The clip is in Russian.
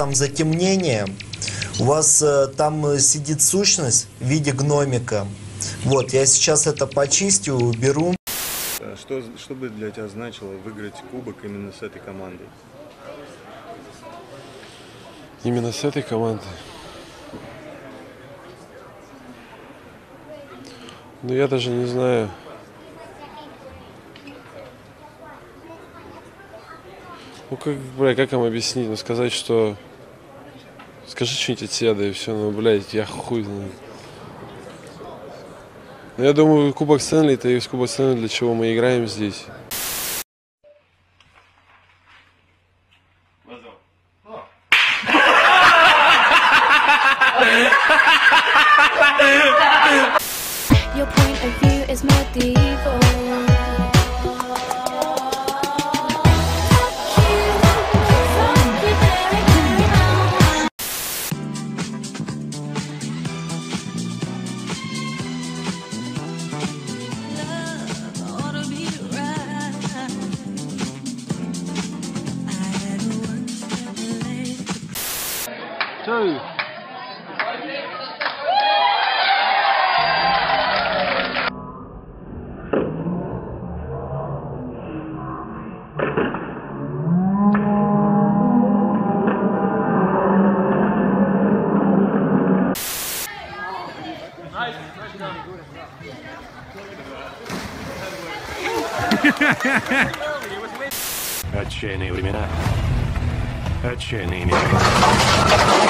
там затемнение, у вас э, там э, сидит сущность в виде гномика. Вот, я сейчас это почистю, уберу. А Что, что бы для тебя значило выиграть кубок именно с этой командой? Именно с этой командой. Ну, я даже не знаю. Ну, как, бля, как вам объяснить? Ну, сказать, что... Скажи что-нибудь от себя, да и все, ну, блядь, я хуй знаю. Ну, я думаю, Кубок Стэнли, это есть Кубок Стэнли, для чего мы играем здесь. Your point of view is medieval. Two. Отчаянные времена. Отчаянные мечты.